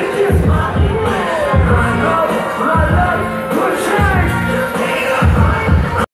I know